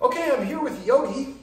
Okay, I'm here with Yogi.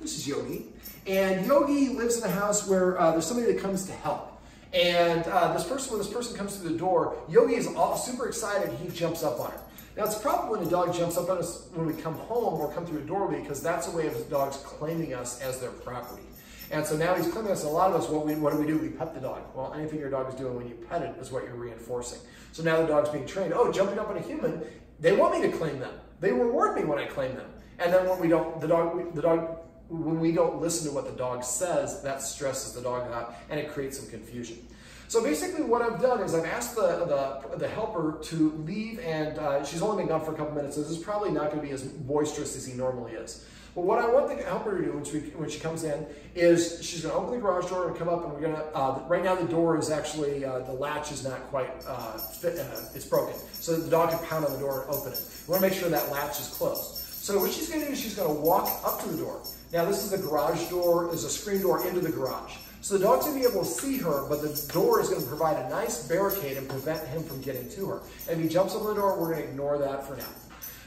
This is Yogi. And Yogi lives in a house where uh, there's somebody that comes to help. And uh, this person, when this person comes through the door, Yogi is all super excited. He jumps up on her. Now, it's probably when a dog jumps up on us when we come home or come through a doorway because that's a way of the dogs claiming us as their property. And so now he's claiming us. A lot of us, what, we, what do we do? We pet the dog. Well, anything your dog is doing when you pet it is what you're reinforcing. So now the dog's being trained. Oh, jumping up on a human, they want me to claim them. They reward me when I claim them. And then when we don't, the dog, the dog, when we don't listen to what the dog says, that stresses the dog out and it creates some confusion. So basically what I've done is I've asked the, the, the helper to leave and uh, she's only been gone for a couple minutes. So this is probably not going to be as boisterous as he normally is. But what I want the helper to do when she, when she comes in is she's going to open the garage door and come up and we're to, uh, right now the door is actually, uh, the latch is not quite uh, fit, uh, it's broken. So the dog can pound on the door and open it. We want to make sure that latch is closed. So what she's going to do is she's going to walk up to the door. Now this is a garage door, there's a screen door into the garage. So the dog's going to be able to see her, but the door is going to provide a nice barricade and prevent him from getting to her. And if he jumps over the door, we're going to ignore that for now.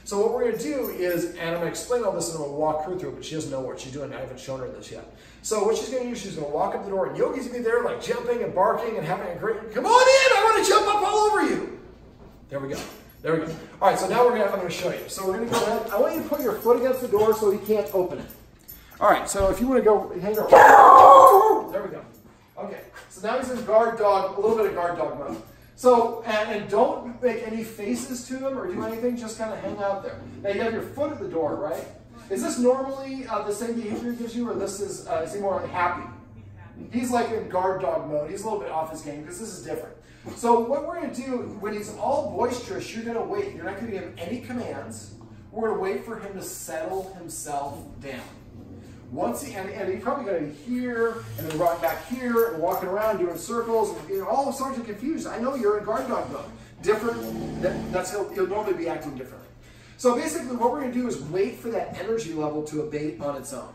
So what we're going to do is, and I'm going to explain all this and I'm going to walk her through it, but she doesn't know what she's doing. I haven't shown her this yet. So what she's going to do, is she's going to walk up the door, and Yogi's going to be there like jumping and barking and having a great, come on in, I want to jump up all over you. There we go. There we go. All right, so now we're gonna, I'm to show you. So we're to go ahead. I want you to put your foot against the door so he can't open it. All right, so if you want to go, hang on. There we go. Okay, so now he's in guard dog, a little bit of guard dog mode. So, and, and, don't make any faces to him or do anything, just kind of hang out there. Now you have your foot at the door, right? Is this normally uh, the same behavior he gives you, or this is, uh, is he more unhappy? He's like in guard dog mode. He's a little bit off his game because this is different. So what we're going to do, when he's all boisterous, you're going to wait. You're not going to give him any commands. We're going to wait for him to settle himself down. Once he, and, and he's probably going to be here, and then right back here, and walking around doing circles, and you know, all sorts of confusion. I know you're in guard dog mode. Different, that, that's he'll, he'll normally be acting differently. So basically what we're going to do is wait for that energy level to abate on its own.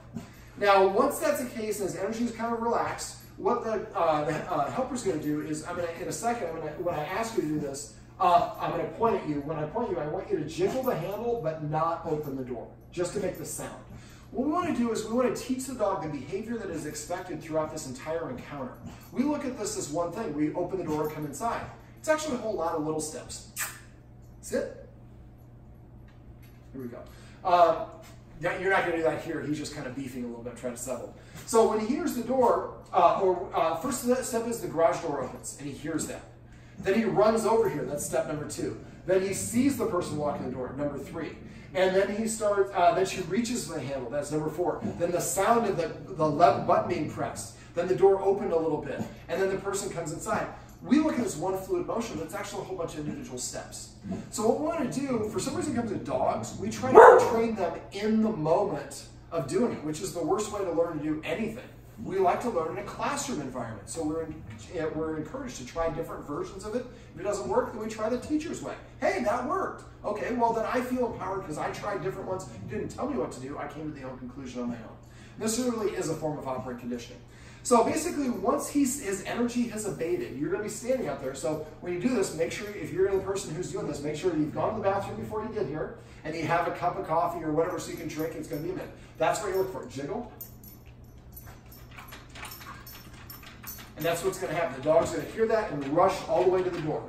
Now, once that's the case and his energy is kind of relaxed, what the, uh, the uh, helper's going to do is, I'm going to, in a second, I'm to, when I ask you to do this, uh, I'm going to point at you. When I point at you, I want you to jiggle the handle, but not open the door, just to make the sound. What we want to do is we want to teach the dog the behavior that is expected throughout this entire encounter. We look at this as one thing. We open the door and come inside. It's actually a whole lot of little steps. Sit. Here we go. Uh, you're not going to do that here. He's just kind of beefing a little bit, trying to settle. So when he hears the door, uh, or uh, first step is the garage door opens, and he hears that. Then he runs over here. That's step number two. Then he sees the person walking the door. Number three. And then he starts. Uh, then she reaches for the handle. That's number four. Then the sound of the the left button being pressed. Then the door opened a little bit, and then the person comes inside. We look at this one fluid motion, it's actually a whole bunch of individual steps. So what we want to do, for some reason it comes to dogs, we try to train them in the moment of doing it, which is the worst way to learn to do anything. We like to learn in a classroom environment, so we're, in, we're encouraged to try different versions of it. If it doesn't work, then we try the teacher's way. Hey, that worked. Okay, well then I feel empowered because I tried different ones. You didn't tell me what to do. I came to the own conclusion on my own. This really is a form of operant conditioning. So basically, once he's, his energy has abated, you're going to be standing out there. So when you do this, make sure, if you're the person who's doing this, make sure you've gone to the bathroom before you get here, and you have a cup of coffee or whatever so you can drink. It's going to be a minute. That's what you look for. Jiggle. And that's what's going to happen. The dog's going to hear that and rush all the way to the door.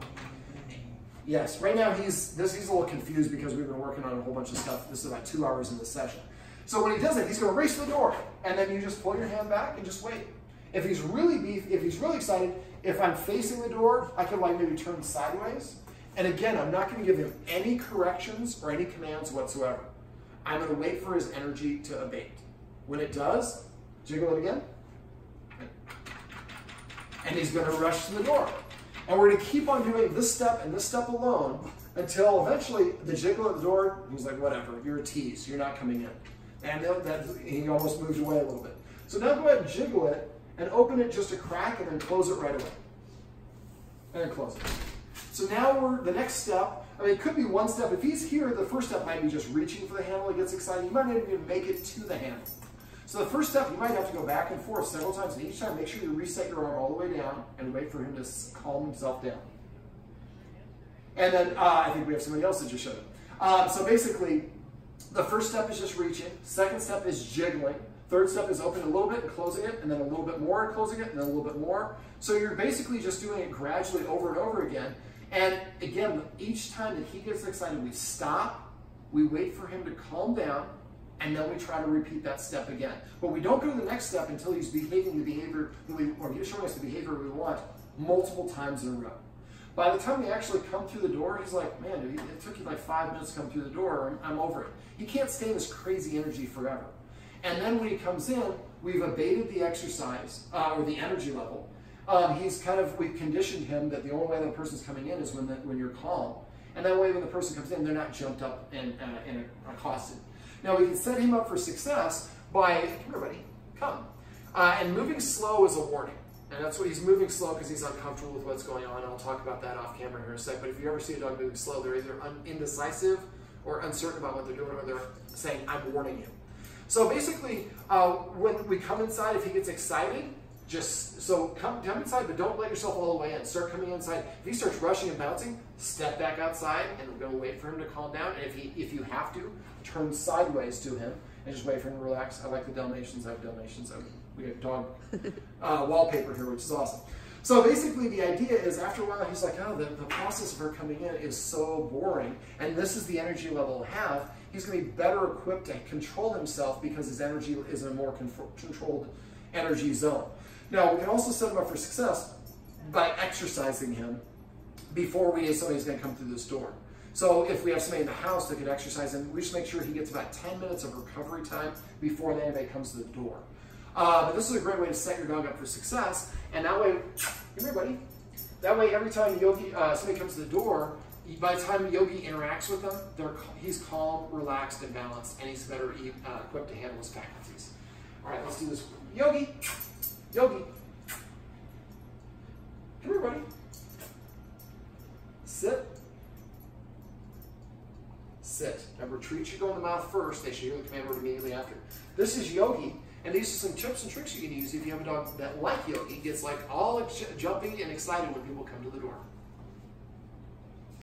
Yes, right now he's this he's a little confused because we've been working on a whole bunch of stuff. This is about two hours in the session. So when he does it, he's going to race to the door, and then you just pull your hand back and just wait. If he's really beef, if he's really excited, if I'm facing the door, I can like maybe turn sideways. And again, I'm not going to give him any corrections or any commands whatsoever. I'm going to wait for his energy to abate. When it does, jiggle it again and he's going to rush to the door. And we're going to keep on doing this step and this step alone until eventually the jiggle at the door, he's like, whatever, you're a tease, you're not coming in. And that, he almost moved away a little bit. So now go ahead and jiggle it and open it just a crack and then close it right away. And then close it. So now we're, the next step, I mean, it could be one step. If he's here, the first step might be just reaching for the handle. He gets excited. You might not even make it to the handle. So the first step, you might have to go back and forth several times, and each time make sure you reset your arm all the way down and wait for him to calm himself down. And then uh, I think we have somebody else that just showed it. Uh, so basically, The first step is just reaching. Second step is jiggling. Third step is opening a little bit and closing it, and then a little bit more and closing it, and then a little bit more. So you're basically just doing it gradually over and over again. And again, each time that he gets excited, we stop, we wait for him to calm down, and then we try to repeat that step again. But we don't go to the next step until he's behaving the behavior that we, or he's showing us the behavior we want multiple times in a row. By the time we actually come through the door, he's like, man, it took you like five minutes to come through the door. I'm, I'm over it. He can't stay in this crazy energy forever. And then when he comes in, we've abated the exercise uh, or the energy level. Um, he's kind of, we've conditioned him that the only way the person's coming in is when, the, when you're calm. And that way when the person comes in, they're not jumped up and, uh, and accosted. Now we can set him up for success by, come buddy, come. Uh, and moving slow is a warning. And that's what he's moving slow because he's uncomfortable with what's going on. I'll talk about that off camera here in a sec. But if you ever see a dog moving slow, they're either indecisive or uncertain about what they're doing, or they're saying, I'm warning you. So basically, uh, when we come inside, if he gets excited, just so come, come inside, but don't let yourself all the way in. Start coming inside. If he starts rushing and bouncing, step back outside and go wait for him to calm down. And if he, if you have to, turn sideways to him and just wait for him to relax. I like the Dalmatians. I have Dalmatians. I, we have dog uh, wallpaper here, which is awesome. So basically, the idea is after a while, he's like, oh, the, the process of her coming in is so boring, and this is the energy level I have. He's going to be better equipped to control himself because his energy is in a more controlled energy zone. Now, we can also set him up for success by exercising him before we somebody's going to come through this door. So if we have somebody in the house that could exercise him, we just make sure he gets about 10 minutes of recovery time before anybody comes to the door. Uh, but this is a great way to set your dog up for success. And that way, come here, buddy. That way, every time Yogi, uh, somebody comes to the door, by the time Yogi interacts with them, he's calm, relaxed, and balanced, and he's better uh, equipped to handle his faculties. All right, let's do this. Yogi, Yogi, come here, buddy. Sit. Sit. Remember, treats should go in the mouth first. They should hear the command word immediately after. This is Yogi. And these are some tips and tricks you can use if you have a dog that, like Yogi, gets like all jumpy and excited when people come to the door.